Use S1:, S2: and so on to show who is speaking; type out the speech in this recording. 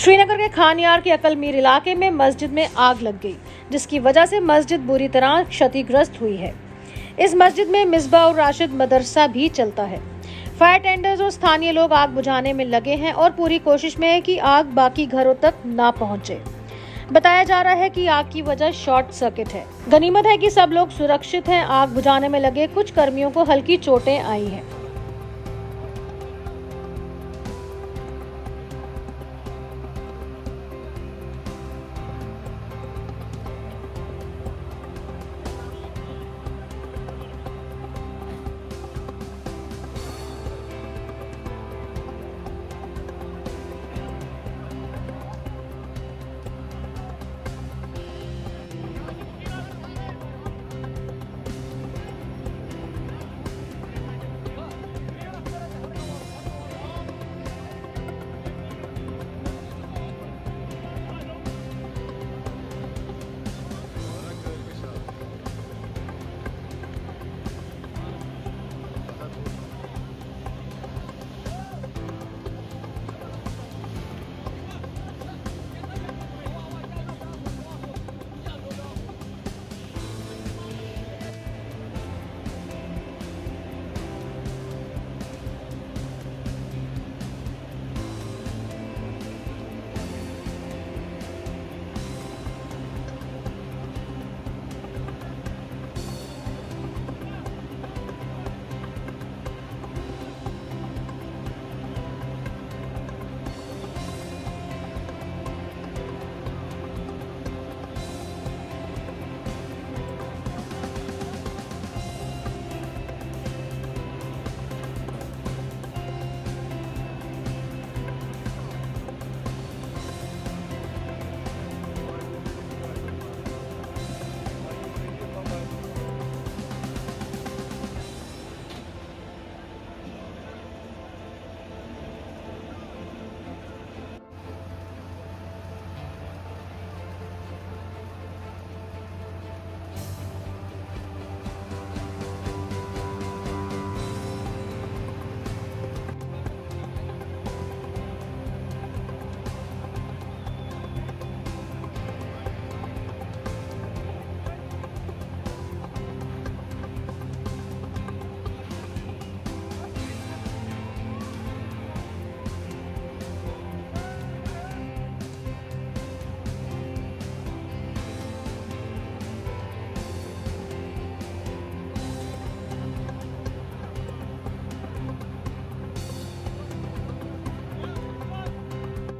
S1: श्रीनगर के खानियार के अकलमीर इलाके में मस्जिद में आग लग गई, जिसकी वजह से मस्जिद बुरी तरह क्षतिग्रस्त हुई है। इस मस्जिद में मिसबा और राशिद मदरसा भी चलता है। फायर टेंडर्स और स्थानीय लोग आग बुझाने में लगे हैं और पूरी कोशिश में है कि आग बाकी घरों तक ना पहुँचे। बताया जा रहा है कि आग की वजह शॉर्ट सर्किट है। गनीमत है कि सब लोग सुरक्षित हैं। आग बुझाने में लगे कुछ कर्मियों को हल्की चोटें आई हैं।